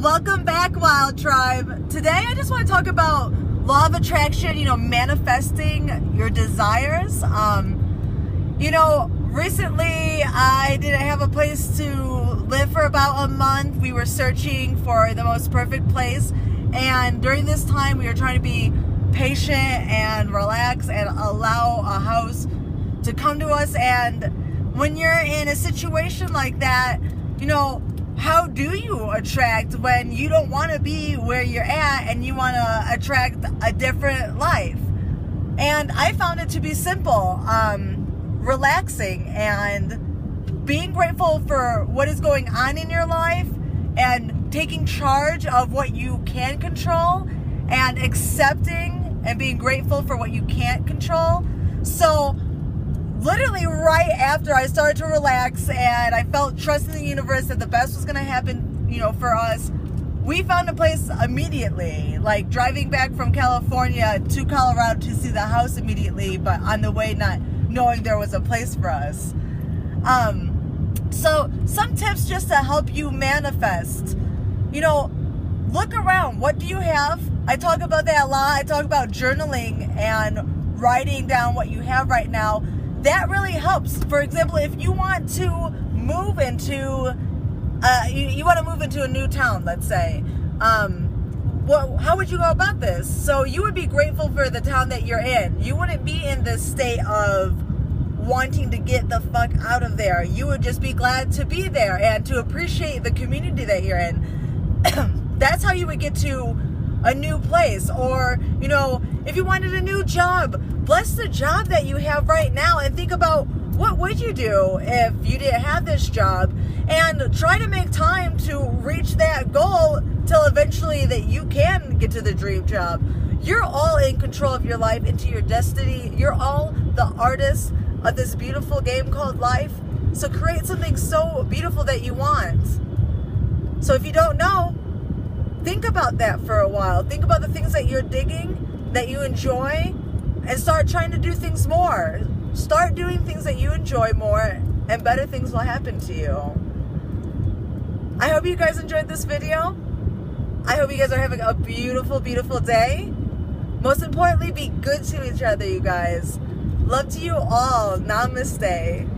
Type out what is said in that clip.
Welcome back, Wild Tribe. Today I just want to talk about law of attraction, you know, manifesting your desires. Um, you know, recently I didn't have a place to live for about a month. We were searching for the most perfect place. And during this time, we were trying to be patient and relax and allow a house to come to us. And when you're in a situation like that, you know, how do you attract when you don't want to be where you're at and you want to attract a different life? And I found it to be simple, um, relaxing and being grateful for what is going on in your life and taking charge of what you can control and accepting and being grateful for what you can't control. So, literally right after I started to relax and I felt trust in the universe that the best was going to happen, you know, for us, we found a place immediately. Like driving back from California to Colorado to see the house immediately, but on the way not knowing there was a place for us. Um so some tips just to help you manifest. You know, look around. What do you have? I talk about that a lot. I talk about journaling and writing down what you have right now that really helps. For example, if you want to move into, uh, you, you want to move into a new town, let's say, um, well, how would you go about this? So you would be grateful for the town that you're in. You wouldn't be in this state of wanting to get the fuck out of there. You would just be glad to be there and to appreciate the community that you're in. That's how you would get to a new place. Or, you know, if you wanted a new job, bless the job that you have right now and think about what would you do if you didn't have this job and try to make time to reach that goal till eventually that you can get to the dream job. You're all in control of your life, into your destiny. You're all the artists of this beautiful game called life. So create something so beautiful that you want. So if you don't know, think about that for a while. Think about the things that you're digging, that you enjoy, and start trying to do things more. Start doing things that you enjoy more, and better things will happen to you. I hope you guys enjoyed this video. I hope you guys are having a beautiful, beautiful day. Most importantly, be good to each other, you guys. Love to you all. Namaste.